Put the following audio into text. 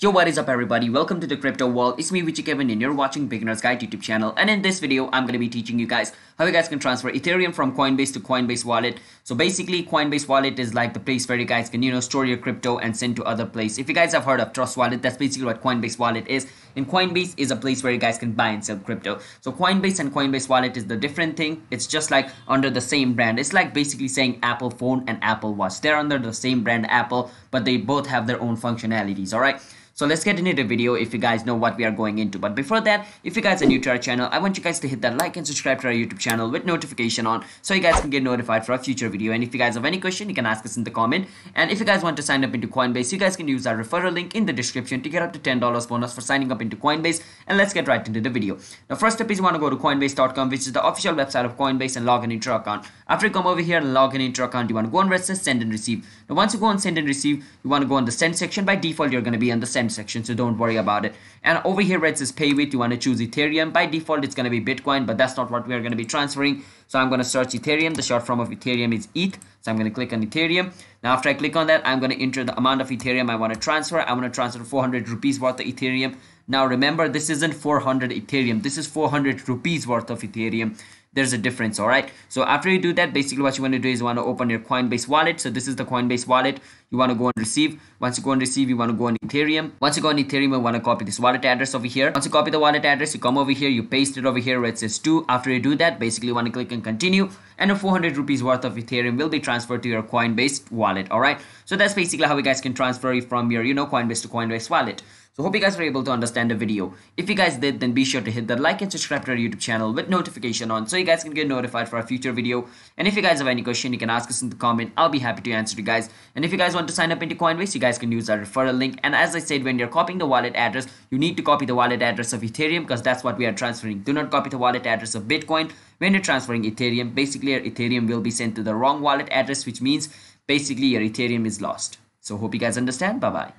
Yo, what is up everybody? Welcome to the crypto world. It's me, Vichy Kevin, and you're watching Beginner's Guide YouTube channel. And in this video, I'm going to be teaching you guys how you guys can transfer Ethereum from Coinbase to Coinbase Wallet. So basically, Coinbase Wallet is like the place where you guys can, you know, store your crypto and send to other place. If you guys have heard of Trust Wallet, that's basically what Coinbase Wallet is. And Coinbase is a place where you guys can buy and sell crypto. So Coinbase and Coinbase Wallet is the different thing. It's just like under the same brand. It's like basically saying Apple phone and Apple Watch. They're under the same brand Apple, but they both have their own functionalities, all right? So let's get into the video if you guys know what we are going into. But before that, if you guys are new to our channel, I want you guys to hit that like and subscribe to our YouTube channel with notification on so you guys can get notified for a future video. And if you guys have any question, you can ask us in the comment. And if you guys want to sign up into Coinbase, you guys can use our referral link in the description to get up to $10 bonus for signing up into Coinbase. And let's get right into the video. Now first step is you want to go to coinbase.com which is the official website of Coinbase and log in into your account. After you come over here and log in into your account, you want to go on where send and receive. Now once you go on send and receive, you want to go on the send section. By default, you're going to be on the send section, so don't worry about it. And over here where it says pay with, you want to choose Ethereum. By default, it's going to be Bitcoin, but that's not what we are going to be transferring. So I'm going to search Ethereum. The short form of Ethereum is ETH. So I'm going to click on Ethereum. Now after I click on that, I'm going to enter the amount of Ethereum I want to transfer. I want to transfer 400 rupees worth of Ethereum. Now remember, this isn't 400 Ethereum. This is 400 rupees worth of Ethereum there's a difference all right so after you do that basically what you want to do is you want to open your coinbase wallet so this is the coinbase wallet you want to go and receive once you go and receive you want to go on ethereum once you go on ethereum you want to copy this wallet address over here once you copy the wallet address you come over here you paste it over here where it says 2 after you do that basically you want to click and continue and a 400 rupees worth of ethereum will be transferred to your coinbase wallet all right so that's basically how you guys can transfer from your you know coinbase to coinbase wallet so hope you guys were able to understand the video. If you guys did, then be sure to hit the like and subscribe to our YouTube channel with notification on so you guys can get notified for a future video. And if you guys have any question, you can ask us in the comment. I'll be happy to answer you guys. And if you guys want to sign up into Coinbase, you guys can use our referral link. And as I said, when you're copying the wallet address, you need to copy the wallet address of Ethereum because that's what we are transferring. Do not copy the wallet address of Bitcoin when you're transferring Ethereum. Basically, your Ethereum will be sent to the wrong wallet address, which means basically your Ethereum is lost. So hope you guys understand. Bye-bye.